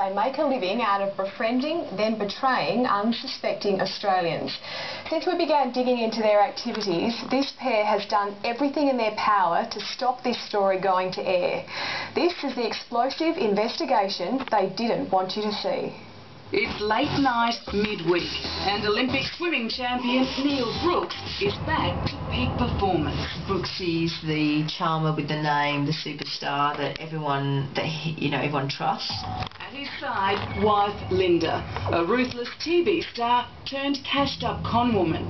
they make a living out of befriending, then betraying unsuspecting Australians. Since we began digging into their activities, this pair has done everything in their power to stop this story going to air. This is the explosive investigation they didn't want you to see. It's late night, midweek, and Olympic swimming champion Neil Brooks is back to peak performance. Brooks is the charmer with the name, the superstar that everyone, that he, you know, everyone trusts. At his side, wife Linda, a ruthless TV star turned cashed-up conwoman.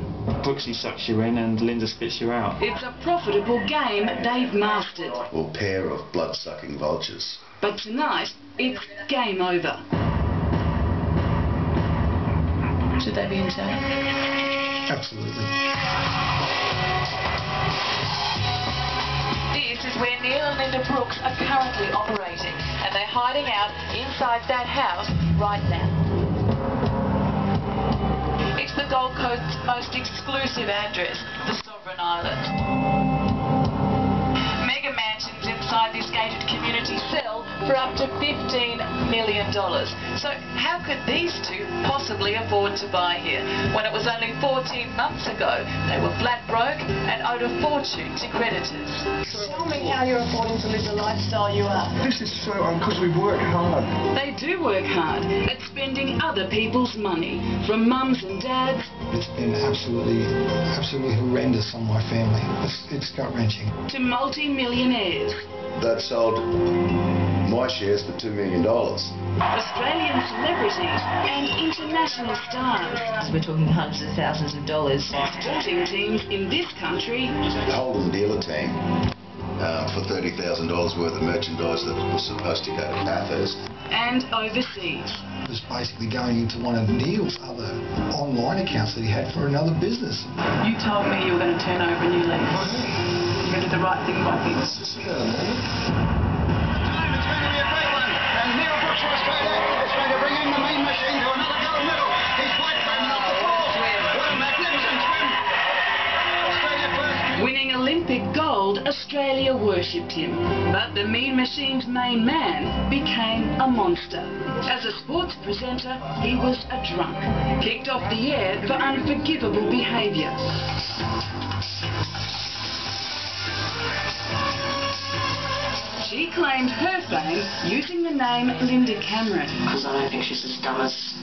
Brooksy sucks you in and Linda spits you out. It's a profitable game they've mastered. Or pair of blood-sucking vultures. But tonight, it's game over. Should they be in jail? Absolutely. This is where Neil and Linda Brooks are currently operating, and they're hiding out inside that house right now. It's the Gold Coast's most exclusive address, the Sovereign Island. To $15 million. So how could these two possibly afford to buy here when it was only 14 months ago they were flat broke and owed a fortune to creditors? Tell me how you're affording to live the lifestyle you are. This is so because we work hard. They do work hard at spending other people's money, from mums and dads It's been absolutely, absolutely horrendous on my family. It's, it's gut wrenching. to multi-millionaires. They've sold my shares for $2 million. Australian celebrities and international stars. We're talking hundreds of thousands of dollars. Sporting teams in this country The Holden dealer team uh, for $30,000 worth of merchandise that was supposed to go to Bathurst. and overseas. It was basically going into one of Neil's other online accounts that he had for another business. You told me you were going to turn over a new leaf. You're going to do the right thing by things. Winning Olympic gold, Australia worshipped him. But the Mean Machine's main man became a monster. As a sports presenter, he was a drunk, kicked off the air for unforgivable behaviour. She claimed her fame using the name Linda Cameron. Because I don't think she's as dumb as